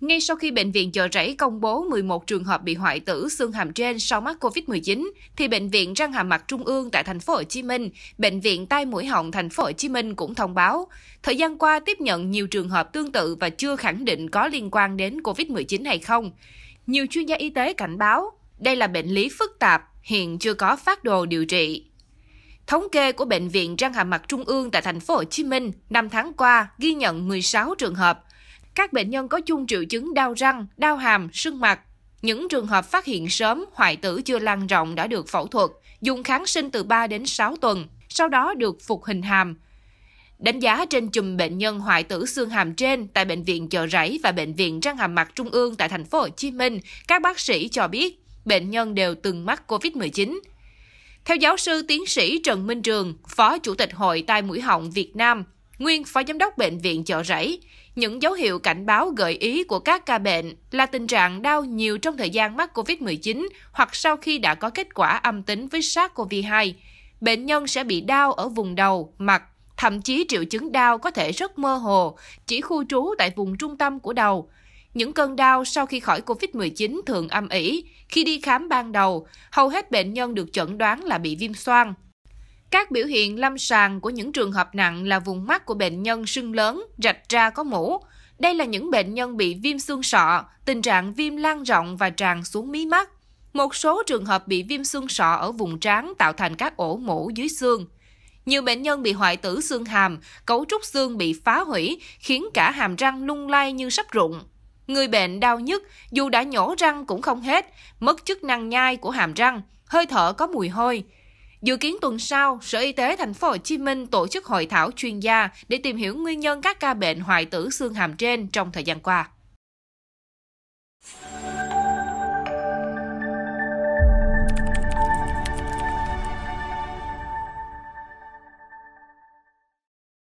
Ngay sau khi bệnh viện chợ rẫy công bố 11 trường hợp bị hoại tử xương hàm trên sau mắc COVID-19, thì bệnh viện răng hàm mặt trung ương tại thành phố Hồ Chí Minh, bệnh viện tai mũi họng thành phố Hồ Chí Minh cũng thông báo, thời gian qua tiếp nhận nhiều trường hợp tương tự và chưa khẳng định có liên quan đến COVID-19 hay không. Nhiều chuyên gia y tế cảnh báo, đây là bệnh lý phức tạp, hiện chưa có phát đồ điều trị. Thống kê của bệnh viện răng hàm mặt trung ương tại thành phố Hồ Chí Minh, 5 tháng qua ghi nhận 16 trường hợp, các bệnh nhân có chung triệu chứng đau răng, đau hàm, sưng mặt. Những trường hợp phát hiện sớm, hoại tử chưa lan rộng đã được phẫu thuật, dùng kháng sinh từ 3 đến 6 tuần, sau đó được phục hình hàm. Đánh giá trên chùm bệnh nhân hoại tử xương hàm trên tại bệnh viện Chợ Rẫy và bệnh viện răng hàm mặt trung ương tại thành phố Hồ Chí Minh, các bác sĩ cho biết bệnh nhân đều từng mắc COVID-19. Theo giáo sư tiến sĩ Trần Minh Trường, Phó Chủ tịch Hội Tai Mũi Họng Việt Nam, nguyên Phó Giám đốc Bệnh viện Chợ Rẫy, những dấu hiệu cảnh báo gợi ý của các ca bệnh là tình trạng đau nhiều trong thời gian mắc COVID-19 hoặc sau khi đã có kết quả âm tính với SARS-CoV-2. Bệnh nhân sẽ bị đau ở vùng đầu, mặt, thậm chí triệu chứng đau có thể rất mơ hồ, chỉ khu trú tại vùng trung tâm của đầu. Những cơn đau sau khi khỏi COVID-19 thường âm ỉ. Khi đi khám ban đầu, hầu hết bệnh nhân được chẩn đoán là bị viêm xoang, các biểu hiện lâm sàng của những trường hợp nặng là vùng mắt của bệnh nhân sưng lớn, rạch ra có mũ. Đây là những bệnh nhân bị viêm xương sọ, tình trạng viêm lan rộng và tràn xuống mí mắt. Một số trường hợp bị viêm xương sọ ở vùng trán tạo thành các ổ mũ dưới xương. Nhiều bệnh nhân bị hoại tử xương hàm, cấu trúc xương bị phá hủy, khiến cả hàm răng lung lay như sắp rụng. Người bệnh đau nhức, dù đã nhổ răng cũng không hết, mất chức năng nhai của hàm răng, hơi thở có mùi hôi, Dự kiến tuần sau, Sở Y tế thành phố Hồ Chí Minh tổ chức hội thảo chuyên gia để tìm hiểu nguyên nhân các ca bệnh hoại tử xương hàm trên trong thời gian qua.